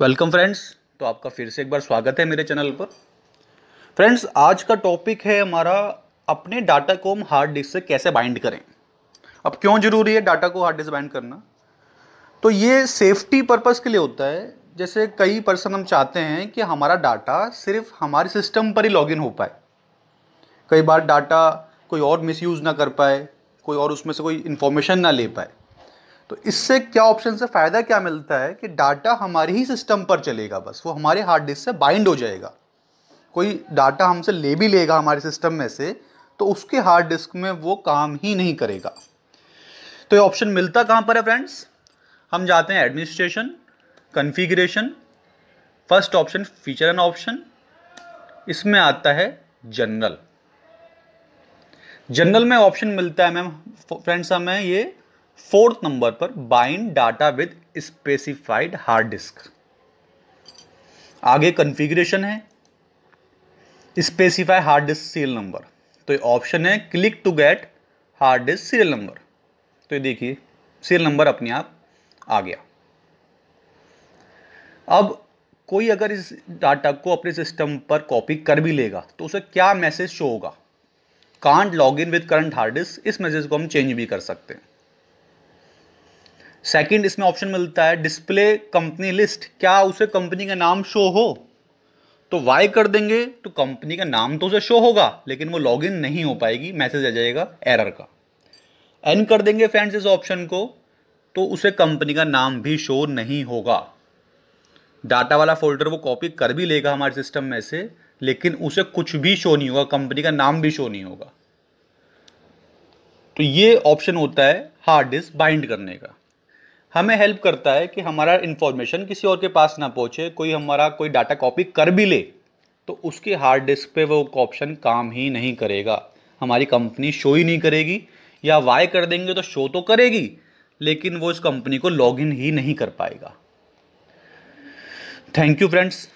Welcome friends तो आपका फिर से एक बार स्वागत है मेरे चैनल पर। फ्रेंड्स, आज का टॉपिक है हमारा अपने डाटा को हम हार्ड डिस्क से कैसे बाइंड करें। अब क्यों ज़रूरी है डाटा को हार्ड डिस्क बाइंड करना? तो ये सेफ्टी पर्पज़ के लिए होता है। जैसे कई पर्सन हम चाहते हैं कि हमारा डाटा सिर्फ़ हमारे सिस्टम पर ही लॉगिन हो पाए। कई बार डाटा कोई और मिसयूज़ ना कर पाए, कोई और उसमें से कोई इन्फॉर्मेशन ना ले पाए। तो इससे क्या ऑप्शन से फ़ायदा क्या मिलता है कि डाटा हमारे ही सिस्टम पर चलेगा बस, वो हमारे हार्ड डिस्क से बाइंड हो जाएगा। कोई डाटा हमसे ले भी लेगा हमारे सिस्टम में से तो उसके हार्ड डिस्क में वो काम ही नहीं करेगा। तो ये ऑप्शन मिलता कहाँ पर है फ्रेंड्स हम जाते हैं administration configuration first option feature and option इसमें आता है जनरल जनरल में ऑप्शन मिलता है मैम फ्रेंड्स हमें ये फोर्थ नंबर पर bind data with specified hard disk. आगे कॉन्फ़िगरेशन है। Specify hard disk serial number. तो ये ऑप्शन है click to get hard disk serial number. तो ये देखिए, सीरियल नंबर अपने आप आ गया। अब कोई अगर इस डाटा को अपने सिस्टम पर कॉपी कर भी लेगा तो उसे क्या मैसेज शो होगा? Can't log in with current hard disk, इस मैसेज को हम चेंज भी कर सकते हैं। सेकंड इसमें ऑप्शन मिलता है डिस्प्ले कंपनी लिस्ट क्या उसे कंपनी का नाम शो हो? तो वाई कर देंगे तो कंपनी का नाम तो उसे शो होगा, लेकिन वो लॉगिन नहीं हो पाएगी मैसेज आ जाएगा एरर का. एन कर देंगे फ्रेंड्स इस ऑप्शन को तो उसे कंपनी का नाम भी शो नहीं होगा. डाटा वाला फोल्डर वो कॉपी कर भी लेगा हमारे सिस्टम में से, लेकिन उसे कुछ भी शो नहीं होगा कंपनी का नाम भी शो नहीं होगा. तो ये ऑप्शन होता है हार्ड डिस्क बाइंड करने का. हमें हेल्प करता है कि हमारा इन्फॉर्मेशन किसी और के पास ना पहुँचे, कोई हमारा कोई डाटा कॉपी कर भी ले तो उसके हार्ड डिस्क पे वो ऑप्शन काम ही नहीं करेगा। हमारी कंपनी शो ही नहीं करेगी, या वाई कर देंगे तो शो तो करेगी, लेकिन वो इस कंपनी को लॉगिन ही नहीं कर पाएगा। Thank you friends